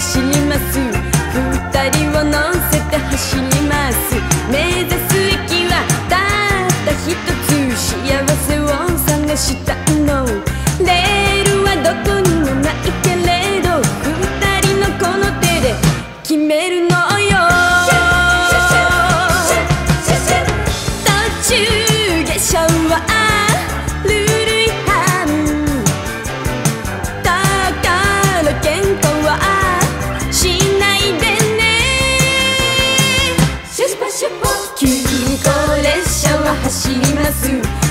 走ります。二人を乗せて走ります。目指す駅はたった一つ。幸せを探したいの。レールはどこにもないけれど。二人のこの手で決めるのよ。途中下車は急行列車は走ります。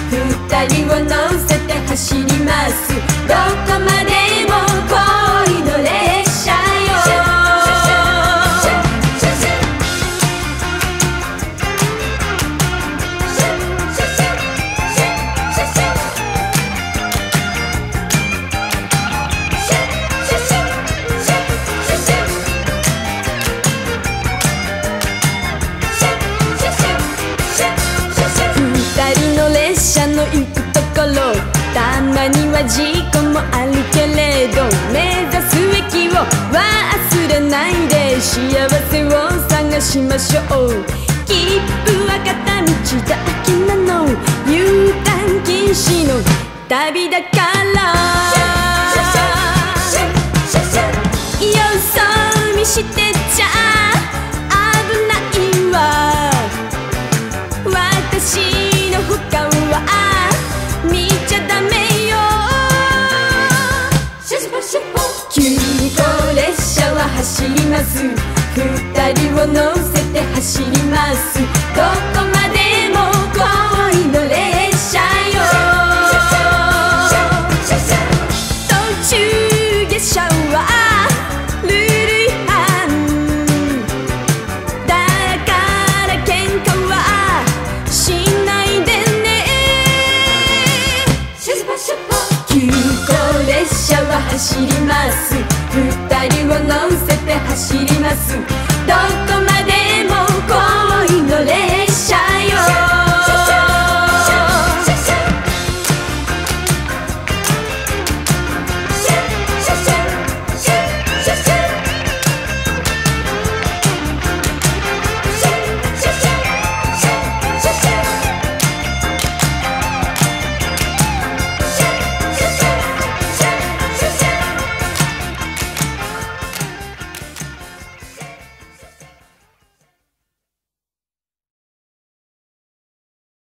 二人を乗せて走ります。どこには事故もあるけれど目指す駅を忘れないで幸せを探しましょう。切符は片道だけなの。U ターン禁止の旅だから。急行列車は走ります。二人を乗せて走ります。どこまで走ります。二人を乗せて走ります。どこまで